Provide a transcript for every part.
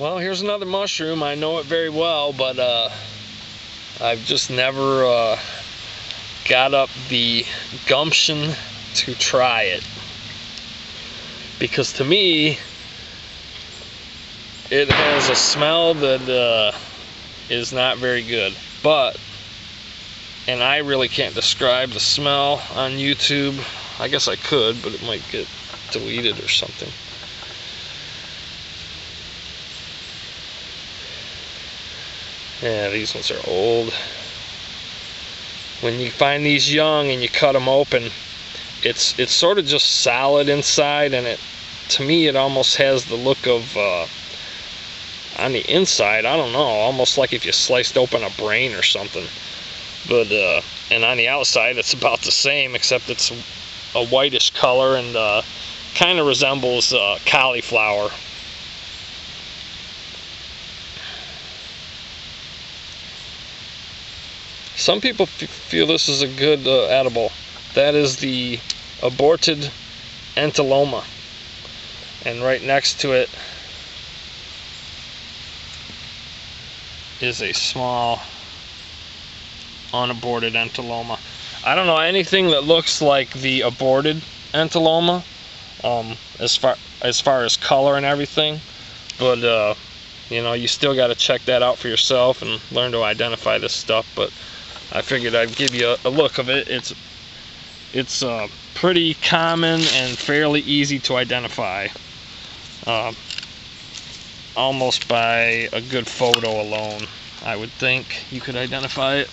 Well, here's another mushroom. I know it very well, but uh, I've just never uh, got up the gumption to try it. Because to me, it has a smell that uh, is not very good. But, and I really can't describe the smell on YouTube. I guess I could, but it might get deleted or something. Yeah, these ones are old. When you find these young and you cut them open, it's it's sort of just solid inside, and it to me it almost has the look of uh, on the inside. I don't know, almost like if you sliced open a brain or something. But uh, and on the outside it's about the same, except it's a whitish color and uh, kind of resembles uh, cauliflower. Some people feel this is a good uh, edible. That is the aborted entoloma. And right next to it is a small unaborted entoloma. I don't know anything that looks like the aborted entoloma um, as far as far as color and everything, but uh, you know you still got to check that out for yourself and learn to identify this stuff. But I figured I'd give you a, a look of it. It's it's uh, pretty common and fairly easy to identify. Uh, almost by a good photo alone, I would think you could identify it.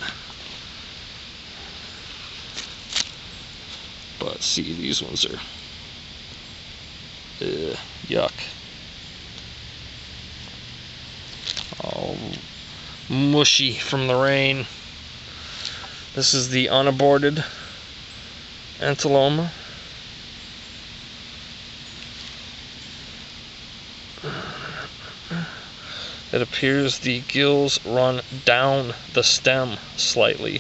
But see, these ones are uh, yuck. All mushy from the rain. This is the unaborted entoloma. It appears the gills run down the stem slightly.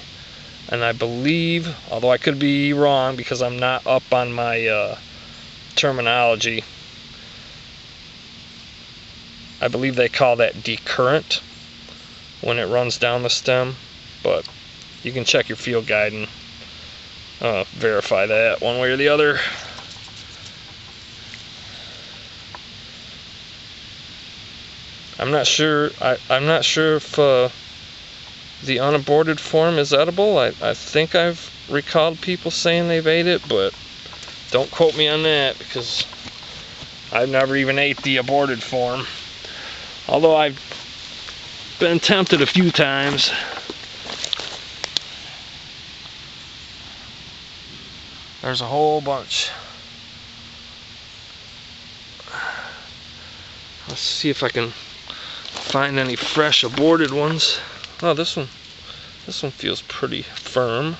And I believe, although I could be wrong because I'm not up on my uh, terminology, I believe they call that decurrent when it runs down the stem. But you can check your field guide and uh, verify that one way or the other. I'm not sure. I, I'm not sure if uh, the unaborted form is edible. I, I think I've recalled people saying they've ate it, but don't quote me on that because I've never even ate the aborted form. Although I've been tempted a few times. There's a whole bunch. Let's see if I can find any fresh aborted ones. Oh, this one, this one feels pretty firm.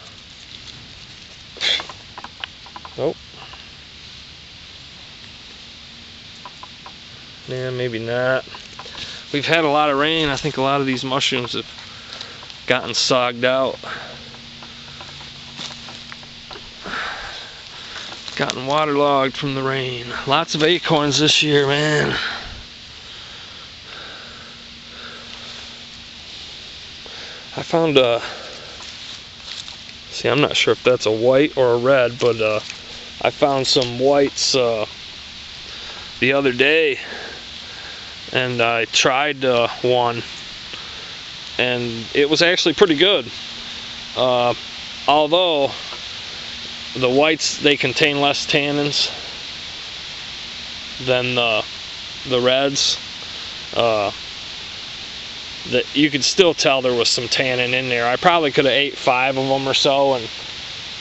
Nope. Yeah, maybe not. We've had a lot of rain. I think a lot of these mushrooms have gotten sogged out. Gotten waterlogged from the rain. Lots of acorns this year, man. I found a, uh, see I'm not sure if that's a white or a red, but uh, I found some whites uh, the other day and I tried uh, one and it was actually pretty good. Uh, although the whites they contain less tannins than the the reds. Uh, that you could still tell there was some tannin in there. I probably could have ate five of them or so and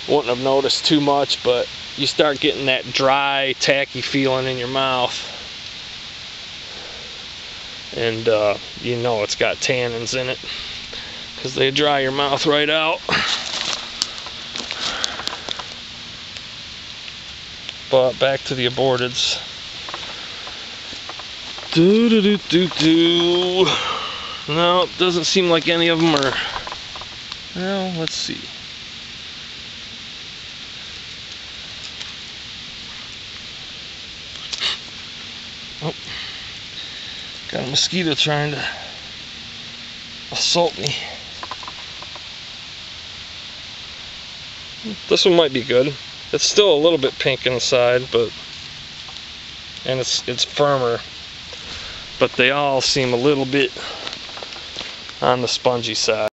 wouldn't have noticed too much, but you start getting that dry, tacky feeling in your mouth. And uh, you know it's got tannins in it because they dry your mouth right out. But back to the aborteds. Do do do do do. No, it doesn't seem like any of them are. Well, let's see. Oh. Got a mosquito trying to assault me. This one might be good. It's still a little bit pink inside, but and it's it's firmer. But they all seem a little bit on the spongy side.